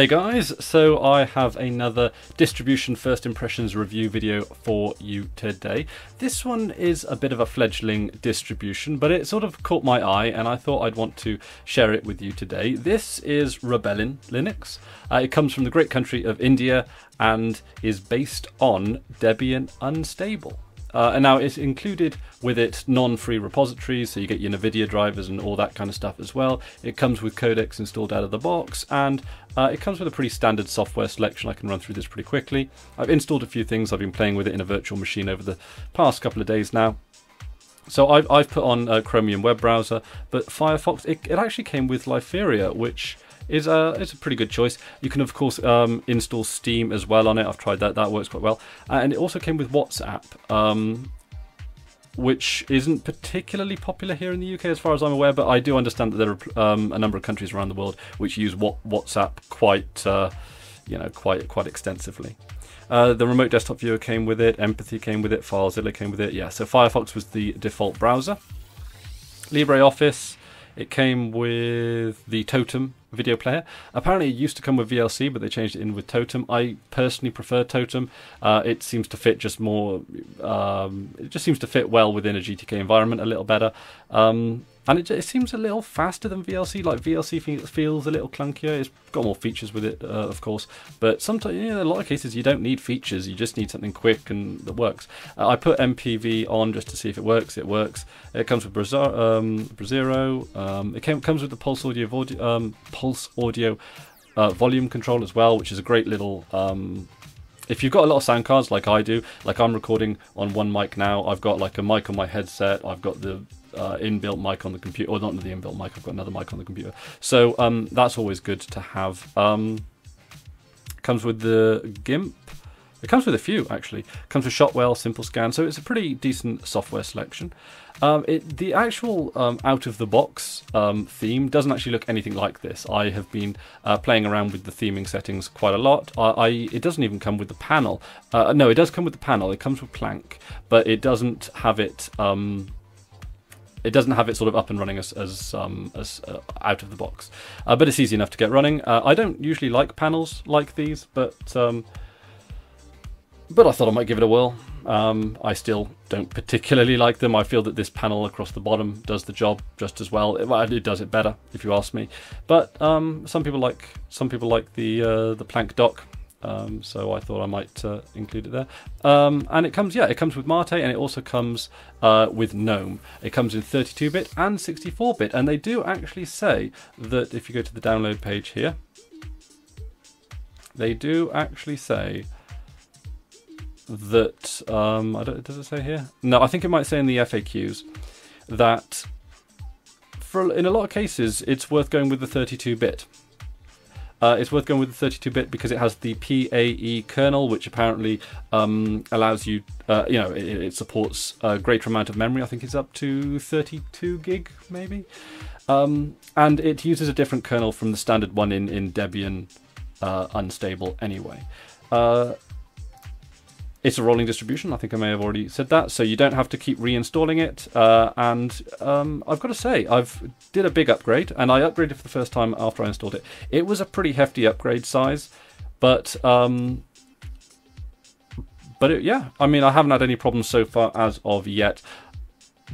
Hey guys, so I have another distribution first impressions review video for you today. This one is a bit of a fledgling distribution, but it sort of caught my eye and I thought I'd want to share it with you today. This is Rebellin Linux. Uh, it comes from the great country of India and is based on Debian Unstable. Uh, and now it's included with it non-free repositories, so you get your NVIDIA drivers and all that kind of stuff as well. It comes with codecs installed out of the box, and uh, it comes with a pretty standard software selection. I can run through this pretty quickly. I've installed a few things. I've been playing with it in a virtual machine over the past couple of days now. So I've, I've put on a Chromium web browser, but Firefox, it, it actually came with Liferea, which is a a pretty good choice. You can of course um, install Steam as well on it. I've tried that; that works quite well. Uh, and it also came with WhatsApp, um, which isn't particularly popular here in the UK, as far as I'm aware. But I do understand that there are um, a number of countries around the world which use WhatsApp quite uh, you know quite quite extensively. Uh, the remote desktop viewer came with it, Empathy came with it, FileZilla came with it. Yeah, so Firefox was the default browser. LibreOffice, it came with the Totem video player. Apparently, it used to come with VLC, but they changed it in with Totem. I personally prefer Totem. Uh, it seems to fit just more. Um, it just seems to fit well within a GTK environment a little better. Um, and it, it, seems a little faster than VLC. Like VLC feels a little clunkier. It's got more features with it, uh, of course, but sometimes, you know, in a lot of cases, you don't need features. You just need something quick and that works. Uh, I put MPV on just to see if it works. It works. It comes with Brasero. Um, Brasero. Um, it came, comes with the Pulse Audio, um, Pulse Audio uh, volume control as well, which is a great little um, if you've got a lot of sound cards like I do, like I'm recording on one mic now, I've got like a mic on my headset, I've got the uh, inbuilt mic on the computer, or not the inbuilt mic, I've got another mic on the computer. So um, that's always good to have. Um, comes with the GIMP. It comes with a few actually. Comes with Shotwell, Simple Scan, so it's a pretty decent software selection. Um, it, the actual um, out of the box um, theme doesn't actually look anything like this. I have been uh, playing around with the theming settings quite a lot. I, I it doesn't even come with the panel. Uh, no, it does come with the panel. It comes with Plank, but it doesn't have it. Um, it doesn't have it sort of up and running as as, um, as uh, out of the box, uh, but it's easy enough to get running. Uh, I don't usually like panels like these, but um, but I thought I might give it a whirl. Um, I still don't particularly like them. I feel that this panel across the bottom does the job just as well. It, it does it better, if you ask me. But um, some people like some people like the uh, the Plank dock. Um, so I thought I might uh, include it there. Um, and it comes, yeah, it comes with Mate, and it also comes uh, with GNOME. It comes in 32-bit and 64-bit, and they do actually say that if you go to the download page here, they do actually say that um, I don't, does it say here? No, I think it might say in the FAQs that for in a lot of cases it's worth going with the 32-bit. Uh, it's worth going with the 32-bit because it has the PAE kernel, which apparently um, allows you, uh, you know, it, it, supports a greater amount of memory. I think it's up to 32 gig, maybe. Um, and it uses a different kernel from the standard one in in Debian uh, Unstable, anyway. It's a rolling distribution. I think I may have already said that, so you don't have to keep reinstalling it. Uh, and um, I've got to say, I've did a big upgrade, and I upgraded for the first time after I installed it. It was a pretty hefty upgrade size, but um, but it, yeah, I mean, I haven't had any problems so far as of yet.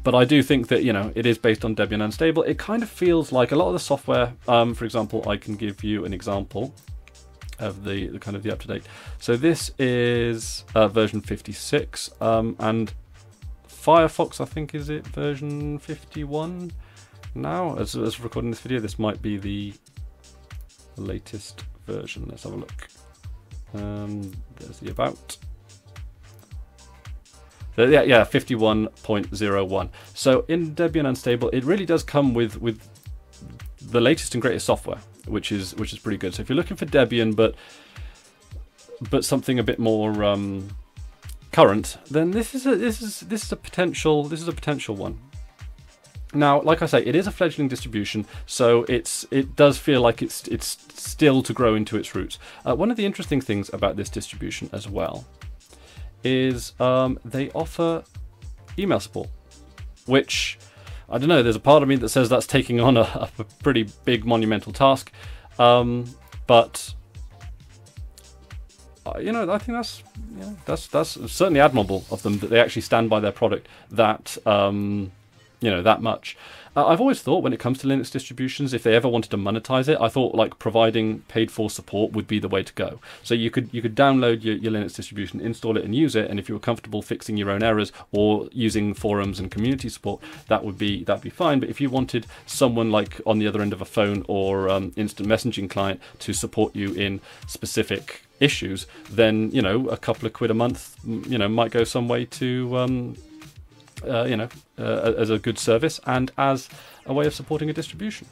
But I do think that you know it is based on Debian Unstable. It kind of feels like a lot of the software. Um, for example, I can give you an example of the, the kind of the up to date. So this is uh, version 56, um, and Firefox, I think, is it version 51 now? As, as recording this video, this might be the latest version. Let's have a look. Um, there's the about. Yeah, yeah, 51.01. So in Debian Unstable, it really does come with with the latest and greatest software which is which is pretty good. So if you're looking for Debian, but but something a bit more um, current, then this is a this is this is a potential this is a potential one. Now, like I say, it is a fledgling distribution, so it's it does feel like it's it's still to grow into its roots. Uh, one of the interesting things about this distribution as well is um, they offer email support, which I don't know, there's a part of me that says that's taking on a, a pretty big monumental task. Um, but uh, you know, I think that's that's that's certainly admirable of them that they actually stand by their product. That um, you know that much. Uh, I've always thought when it comes to Linux distributions, if they ever wanted to monetize it, I thought like providing paid for support would be the way to go. So you could you could download your, your Linux distribution, install it, and use it. And if you were comfortable fixing your own errors or using forums and community support, that would be that'd be fine. But if you wanted someone like on the other end of a phone or um, instant messaging client to support you in specific issues, then you know a couple of quid a month, you know, might go some way to um, uh, you know, uh, as a good service and as a way of supporting a distribution.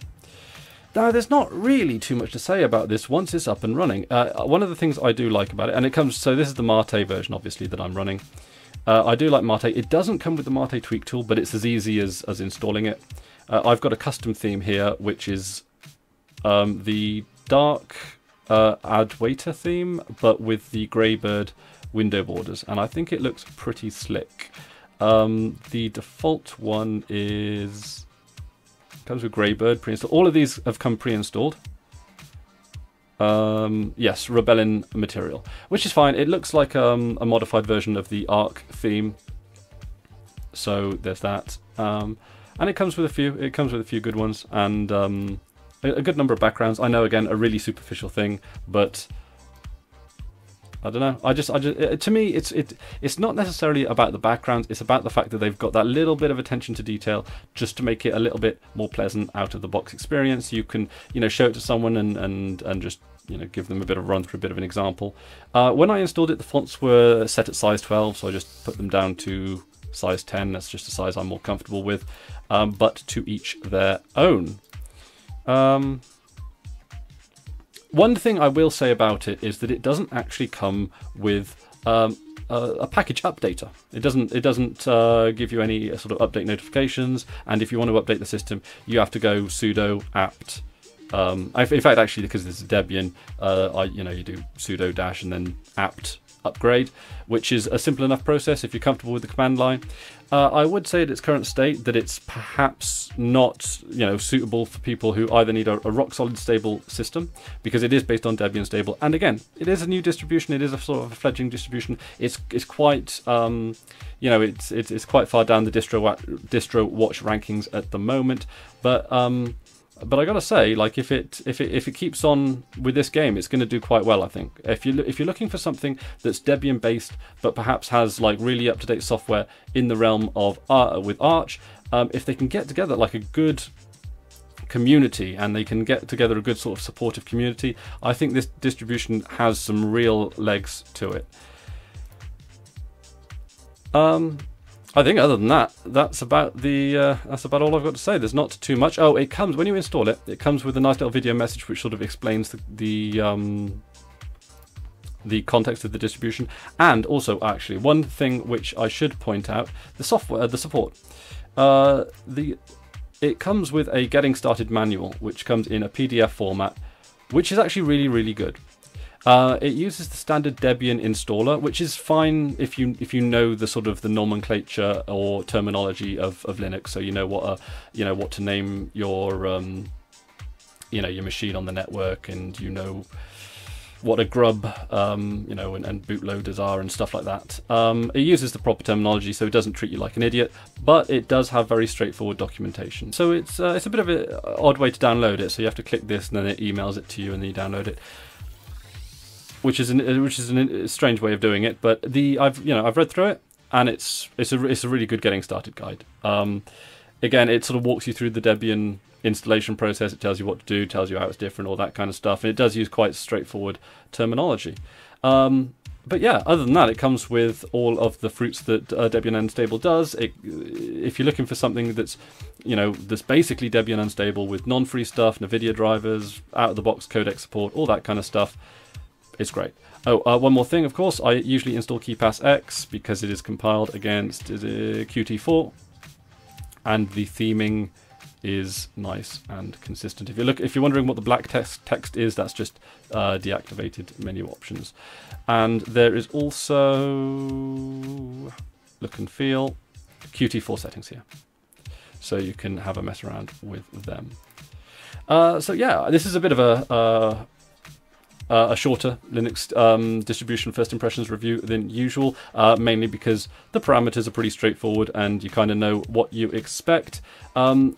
Now, there's not really too much to say about this once it's up and running. Uh, one of the things I do like about it, and it comes, so this is the Mate version, obviously, that I'm running. Uh, I do like Mate. It doesn't come with the Mate tweak tool, but it's as easy as, as installing it. Uh, I've got a custom theme here, which is um, the dark uh, Adwaita theme, but with the Greybird window borders, and I think it looks pretty slick. Um, the default one is comes with Greybird pre-installed. All of these have come pre-installed. Um, yes, Rebellin material, which is fine. It looks like um, a modified version of the Arc theme. So there's that, um, and it comes with a few. It comes with a few good ones and um, a, a good number of backgrounds. I know again a really superficial thing, but I don't know. I just, I just, to me, it's it, it's not necessarily about the background. It's about the fact that they've got that little bit of attention to detail, just to make it a little bit more pleasant out of the box experience. You can, you know, show it to someone and and and just you know give them a bit of a run through a bit of an example. Uh, when I installed it, the fonts were set at size 12, so I just put them down to size 10. That's just a size I'm more comfortable with, um, but to each their own. Um, one thing I will say about it is that it doesn't actually come with um, a, a, package updater. It doesn't. It doesn't uh, give you any uh, sort of update notifications. And if you want to update the system, you have to go sudo apt. Um, in fact, actually, because this is Debian, uh, I, you know, you do sudo dash and then apt upgrade, which is a simple enough process if you're comfortable with the command line. Uh, I would say at its current state that it's perhaps not, you know, suitable for people who either need a, a rock solid stable system because it is based on Debian stable, and again, it is a new distribution. It is a sort of a fledgling distribution. It's it's quite, um, you know, it's, it's, it's quite far down the distro distro watch rankings at the moment, but um, but I gotta say, like if it if it if it keeps on with this game, it's to do quite well. I think if you if you're looking for something that's Debian based, but perhaps has like really up to date software in the realm of uh, with Arch, um, if they can get together like a good community and they can get together a good sort of supportive community, I think this distribution has some real legs to it. Um, I think other than that, that's about the uh, that's about all I've got to say. There's not too much. Oh, it comes when you install it. It comes with a nice little video message which sort of explains the the, um, the context of the distribution, and also actually one thing which I should point out: the software, uh, the support. Uh, the it comes with a getting started manual, which comes in a PDF format, which is actually really really good. Uh, it uses the standard Debian installer, which is fine if you if you know the sort of the nomenclature or terminology of, of Linux, so you know what you know what to name your um, you know your machine on the network, and you know what a grub, um, you know, and, and, bootloaders are and stuff like that. Um, it uses the proper terminology, so it doesn't treat you like an idiot, but it does have very straightforward documentation. So it's uh, it's a bit of an odd way to download it. So you have to click this, and then it emails it to you, and then you download it which is an which is a strange way of doing it. But the I've you know I've read through it, and it's it's a it's a really good getting started guide. Um, again, it sort of walks you through the Debian installation process. It tells you what to do, tells you how it's different, all that kind of stuff, and it does use quite straightforward terminology. Um, but yeah, other than that, it comes with all of the fruits that uh, Debian Unstable does. It, if you're looking for something that's, you know, that's basically Debian Unstable with non-free stuff, NVIDIA drivers, out-of-the-box codec support, all that kind of stuff, it's great. Oh, uh, one more thing, of course, I usually install KeePass X because it is compiled against uh, Qt4, and the theming is nice and consistent. If you look, if you're wondering what the black text text is, that's just uh, deactivated menu options. And there is also look and feel Qt4 settings here, so you can have a mess around with them. Uh, so yeah, this is a bit of a uh, uh, a shorter Linux um, distribution first impressions review than usual, uh, mainly because the parameters are pretty straightforward and you kind of know what you expect. Um,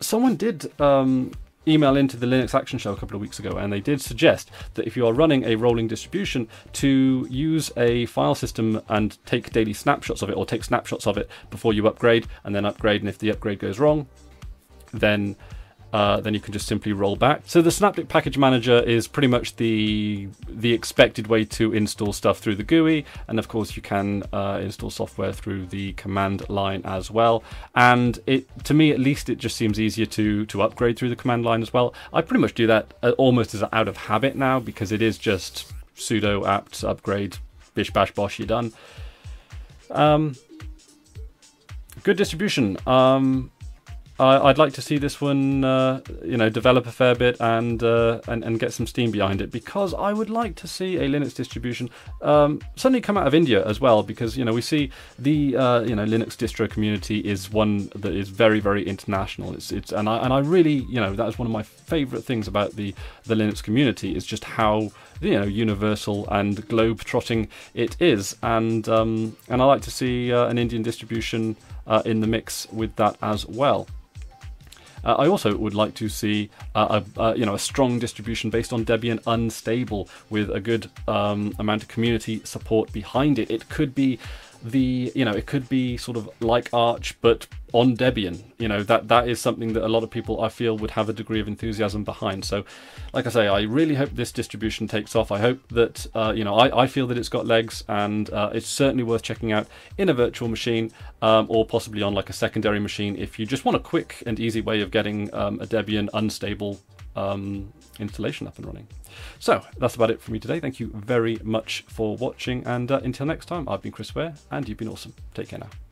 someone did um, email into the Linux Action Show a couple of weeks ago, and they did suggest that if you are running a rolling distribution, to use a file system and take daily snapshots of it, or take snapshots of it before you upgrade, and then upgrade. And if the upgrade goes wrong, then uh, then you can just simply roll back. So the Synaptic Package Manager is pretty much the the expected way to install stuff through the GUI, and of course you can uh, install software through the command line as well. And it, to me at least, it just seems easier to to upgrade through the command line as well. I pretty much do that uh, almost as out of habit now because it is just sudo apt upgrade bish bash bosh you're done. Um, good distribution. Um, I, would like to see this one, uh, you know, develop a fair bit and, uh, and and get some steam behind it because I would like to see a Linux distribution um, suddenly come out of India as well because you know we see the uh, you know Linux distro community is one that is very very international. It's it's and I and I really you know that is one of my favourite things about the the Linux community is just how you know universal and globe trotting it is and um, and I like to see uh, an Indian distribution uh, in the mix with that as well. Uh, I also would like to see uh, a, uh, you know a strong distribution based on Debian unstable with a good um, amount of community support behind it. It could be the you know it could be sort of like Arch but on Debian. You know that that is something that a lot of people I feel would have a degree of enthusiasm behind. So, like I say, I really hope this distribution takes off. I hope that uh, you know I, I feel that it's got legs and uh, it's certainly worth checking out in a virtual machine um, or possibly on like a secondary machine if you just want a quick and easy way of getting um, a Debian unstable um, installation up and running. So that's about it for me today. Thank you very much for watching, and uh, until next time, I've been Chris Were, and you've been awesome. Take care now.